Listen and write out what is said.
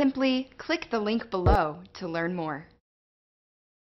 simply click the link below to learn more.